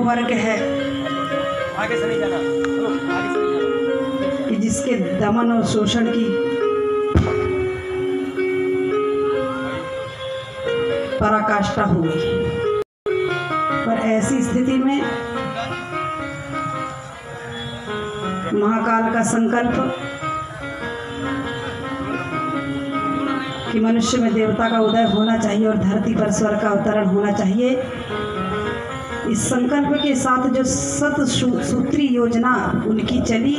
वर्ग है। आगे से नहीं जाना। आगे से नहीं जाना। कि जिसके दमन और शोषण की पराकाष्ठा हुई। पर ऐसी स्थिति में महाकाल का संकल्प कि मनुष्य में देवता का उदय होना चाहिए और धरती पर स्वर का अवतरण होना चाहिए इस संकल्प के साथ जो सत सूत्री योजना उनकी चली।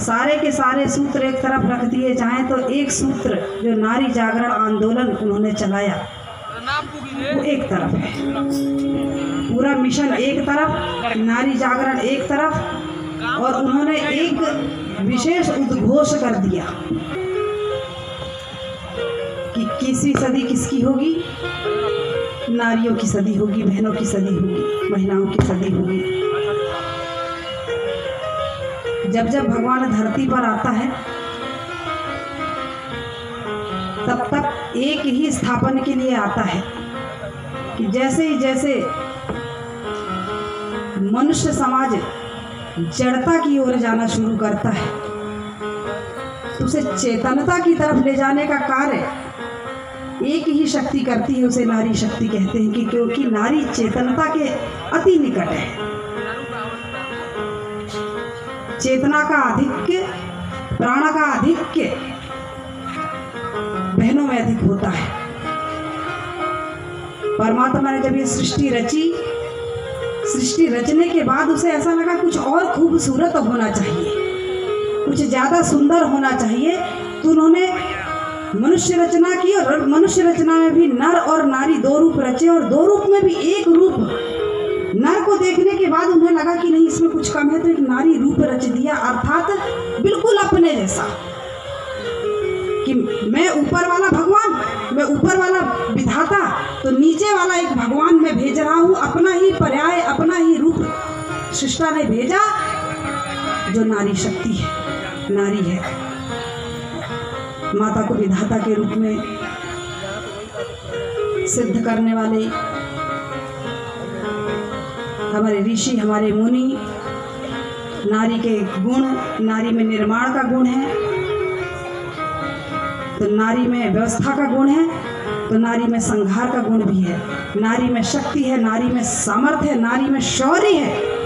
सारे के सारे सूत्र एक तरफ़ रख दिए जाएँ तो एक सूत्र, जो नारी जागरण आंदोलन उन्होंने चलाया, वो एक तरफ़ है। पूरा मिशन एक तरफ़, नारी जागरण एक तरफ़, और उन्होंने एक विशेष उद्घोष कर दिया कि किसवीं सदी किसकी होगी? नारियों की सदी होगी, बहनों की सदी होगी, महिलाओं की सदी होगी। जब जब भगवान धरती पर आता है, तब तक एक ही स्थापन के लिए आता है कि जैसे ही जैसे मनुष्य समाज जड़ता की ओर जाना शुरू करता है, उसे चेतनता की तरफ़ ले जाने का कार्य एक ही शक्ति करती है, उसे नारी शक्ति कहते हैं कि क्योंकि नारी चेतनता के अति निकट है। चेतना का आधिक्य, प्राण का आधिक्य बहनों में अधिक होता है। परमात्मा ने जब ये सृष्टि रची, सृष्टि रचने के बाद उसे ऐसा लगा कुछ और खूबसूरत होना चाहिए, कुछ ज़्यादा सुंदर होना चाहिए तो उन्होंने मनुष्य रचना की और मनुष्य रचना में भी नर और नारी दो रूप रचे, और दो रूप में भी एक रूप। नर को देखने के बाद उन्हें लगा कि नहीं, इसमें कुछ कम है तो एक नारी रूप रच दिया, अर्थात बिल्कुल अपने जैसा। कि मैं ऊपर वाला भगवान, मैं ऊपर वाला विधाता तो नीचे वाला एक भगवान मैं भेज रहा हूँ, अपना ही पर्याय, अपना ही रूप। सृष्टा ने भेजा, जो नारी शक्ति है, नारी है। माता को विधाता के रूप में सिद्ध करने वाले हमारे ऋषि, हमारे मुनि, नारी के गुण, नारी में निर्माण का गुण है तो नारी में व्यवस्था का गुण है तो नारी में संहार का गुण भी है। नारी में शक्ति है, नारी में सामर्थ्य है, नारी में शौर्य है